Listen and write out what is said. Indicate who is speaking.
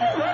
Speaker 1: Oh,